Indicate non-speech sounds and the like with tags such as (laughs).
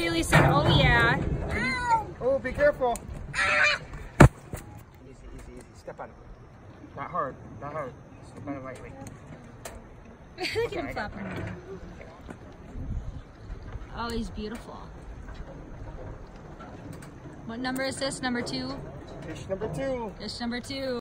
Haley said, oh yeah. Oh, be careful. Easy, easy, easy. Step on it. Not hard, not hard. Step on it lightly. (laughs) Look at him flapping. Oh, beautiful. What number is this? Number two? Fish number two. Fish number two.